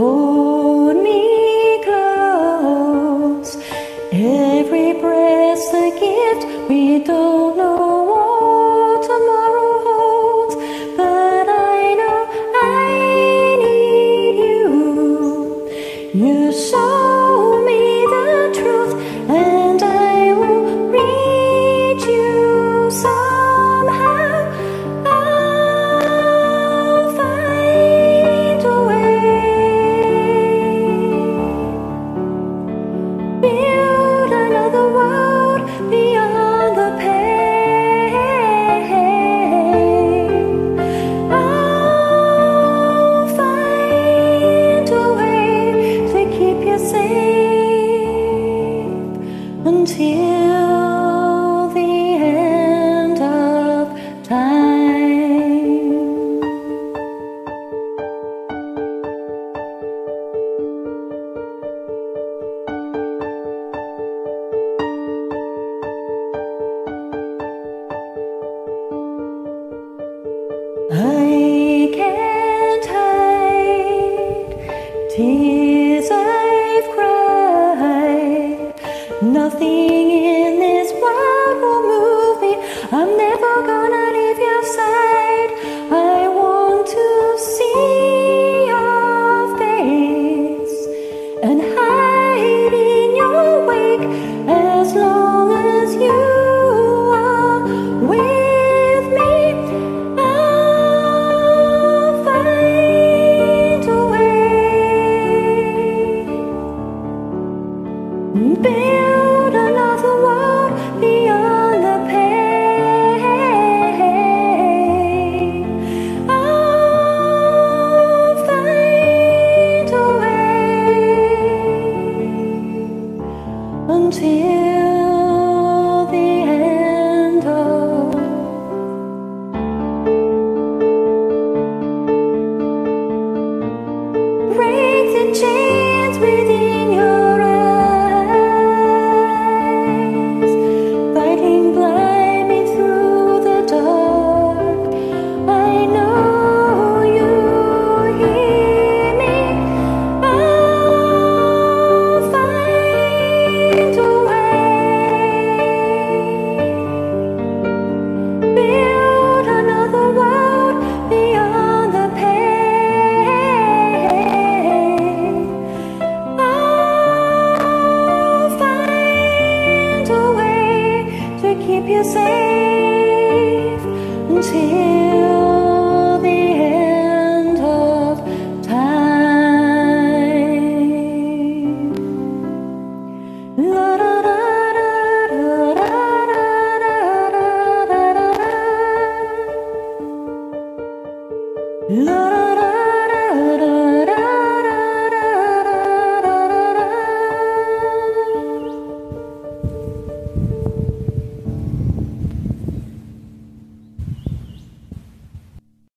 hold me close. Every breath's a gift. We don't know until the end of time. I can't hide Nothing in this world will move me. I'm never gonna leave your side. I want to see your face and hide in your wake as long as you are with me. I'll find a way. Build 静 Love.